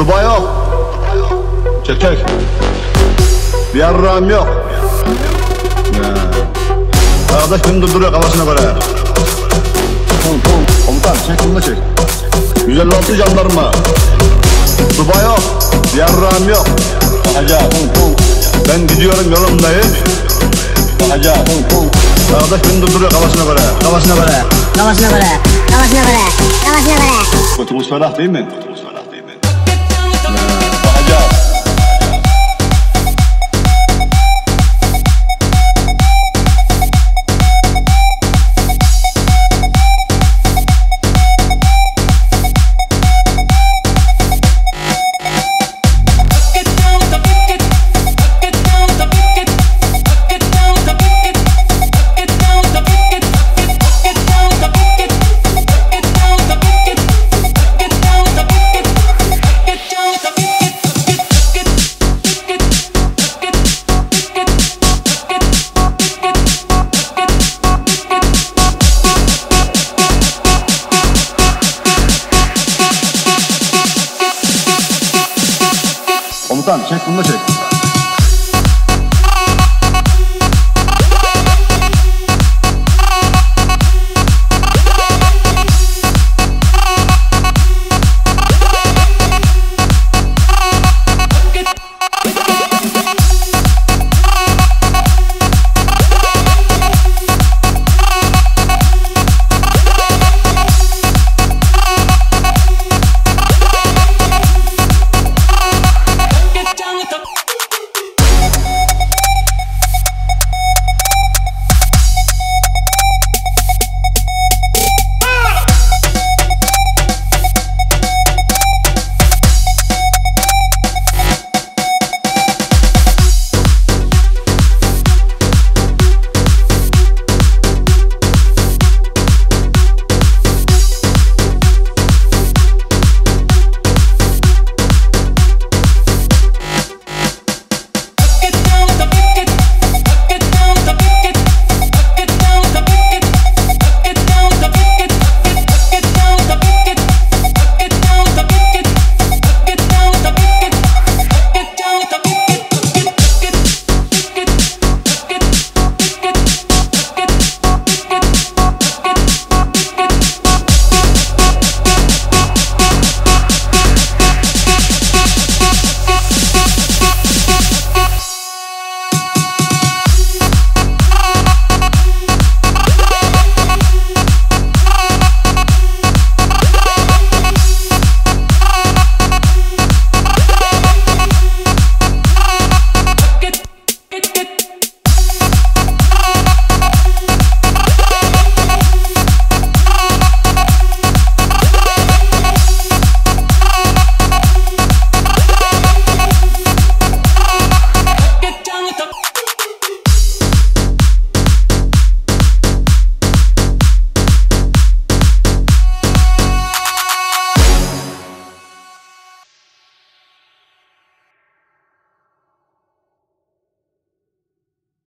Duba yok. Çekek. Bir yarrağım yok. Ya. Arkadaş beni durduruyor kafasına göre. Pum pum. Komutan çek bunu çek. 156 jandarma. Duba yok. Bir yarrağım yok. Bakacağım. Pum pum. Ben gidiyorum yolumdayım. Bakacağım. Pum pum. Arkadaş beni durduruyor kafasına göre. Kafasına göre. Kafasına göre, kafasına göre, kafasına göre. Değil mi? Götümüz ferah değil mi? Komutan çek bunu da çek.